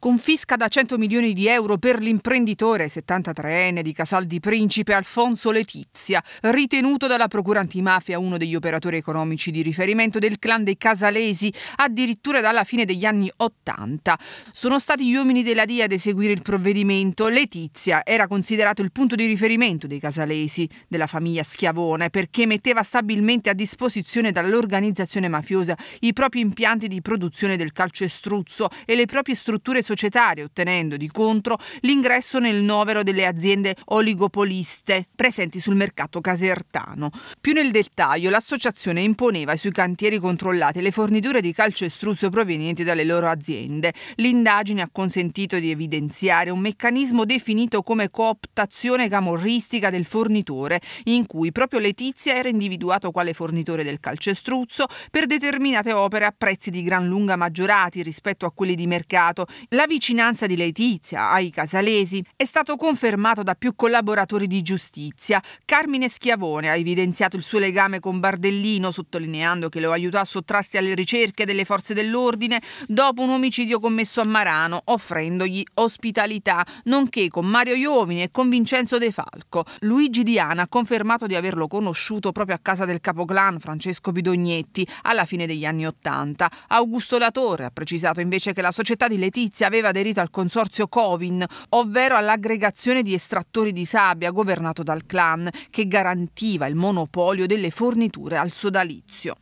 Confisca da 100 milioni di euro per l'imprenditore 73enne di Casal di Principe Alfonso Letizia, ritenuto dalla Procura antimafia uno degli operatori economici di riferimento del clan dei Casalesi, addirittura dalla fine degli anni 80. Sono stati gli uomini della DIA ad eseguire il provvedimento. Letizia era considerato il punto di riferimento dei Casalesi, della famiglia Schiavone, perché metteva stabilmente a disposizione dall'organizzazione mafiosa i propri impianti di produzione del calcestruzzo e le proprie strutture societarie, ottenendo di contro l'ingresso nel novero delle aziende oligopoliste presenti sul mercato casertano. Più nel dettaglio, l'associazione imponeva sui cantieri controllati le forniture di calcestruzzo provenienti dalle loro aziende. L'indagine ha consentito di evidenziare un meccanismo definito come cooptazione camorristica del fornitore, in cui proprio Letizia era individuato quale fornitore del calcestruzzo per determinate opere a prezzi di gran lunga maggiorati rispetto a quelli di mercato. La vicinanza di Letizia ai casalesi è stato confermato da più collaboratori di giustizia. Carmine Schiavone ha evidenziato il suo legame con Bardellino, sottolineando che lo aiutò a sottrarsi alle ricerche delle forze dell'ordine dopo un omicidio commesso a Marano, offrendogli ospitalità, nonché con Mario Iovini e con Vincenzo De Falco. Luigi Diana ha confermato di averlo conosciuto proprio a casa del capoclan Francesco Bidognetti alla fine degli anni Ottanta. Augusto Latore ha precisato invece che la società di Letizia aveva aderito al consorzio Covin, ovvero all'aggregazione di estrattori di sabbia governato dal clan, che garantiva il monopolio delle forniture al sodalizio.